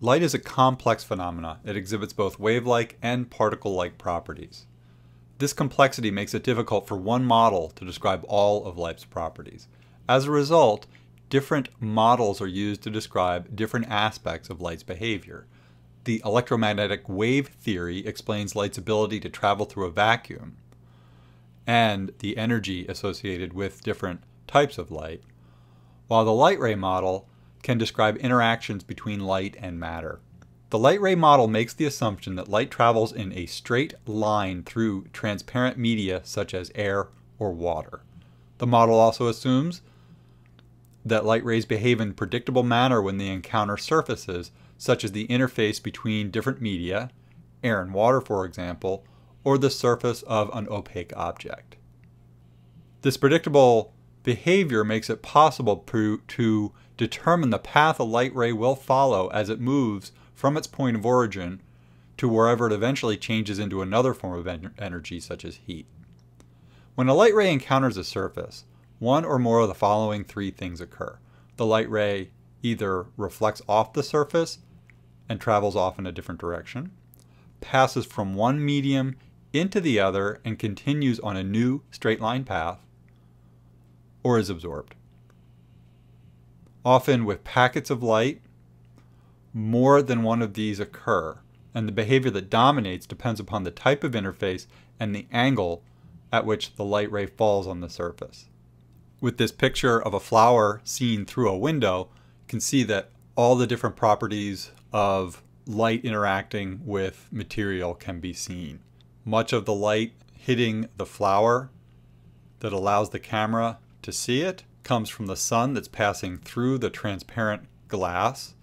Light is a complex phenomena. It exhibits both wave-like and particle-like properties. This complexity makes it difficult for one model to describe all of light's properties. As a result, different models are used to describe different aspects of light's behavior. The electromagnetic wave theory explains light's ability to travel through a vacuum and the energy associated with different types of light, while the light ray model can describe interactions between light and matter. The light ray model makes the assumption that light travels in a straight line through transparent media such as air or water. The model also assumes that light rays behave in predictable manner when they encounter surfaces, such as the interface between different media, air and water for example, or the surface of an opaque object. This predictable behavior makes it possible to determine the path a light ray will follow as it moves from its point of origin to wherever it eventually changes into another form of en energy, such as heat. When a light ray encounters a surface, one or more of the following three things occur. The light ray either reflects off the surface and travels off in a different direction, passes from one medium into the other and continues on a new straight line path, or is absorbed. Often with packets of light, more than one of these occur, and the behavior that dominates depends upon the type of interface and the angle at which the light ray falls on the surface. With this picture of a flower seen through a window, you can see that all the different properties of light interacting with material can be seen. Much of the light hitting the flower that allows the camera to see it comes from the sun that's passing through the transparent glass.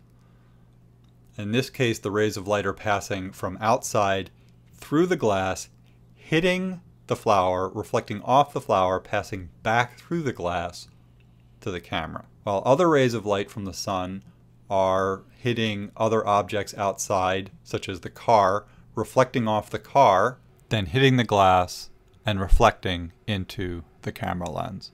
In this case, the rays of light are passing from outside through the glass, hitting the flower, reflecting off the flower, passing back through the glass to the camera. While other rays of light from the sun are hitting other objects outside, such as the car, reflecting off the car, then hitting the glass and reflecting into the camera lens.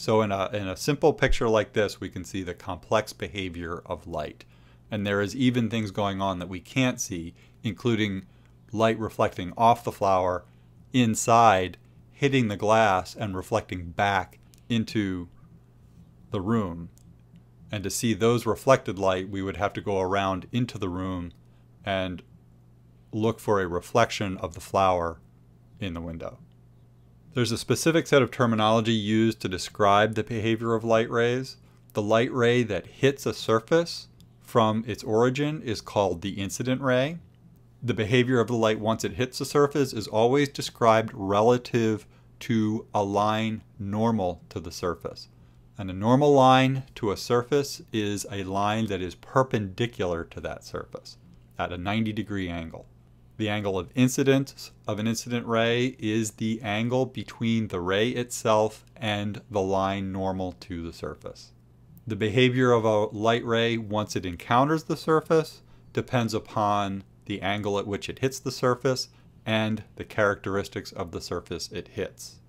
So in a, in a simple picture like this, we can see the complex behavior of light. And there is even things going on that we can't see, including light reflecting off the flower inside, hitting the glass and reflecting back into the room. And to see those reflected light, we would have to go around into the room and look for a reflection of the flower in the window. There's a specific set of terminology used to describe the behavior of light rays. The light ray that hits a surface from its origin is called the incident ray. The behavior of the light once it hits the surface is always described relative to a line normal to the surface. And a normal line to a surface is a line that is perpendicular to that surface at a 90 degree angle. The angle of incidence of an incident ray is the angle between the ray itself and the line normal to the surface. The behavior of a light ray once it encounters the surface depends upon the angle at which it hits the surface and the characteristics of the surface it hits.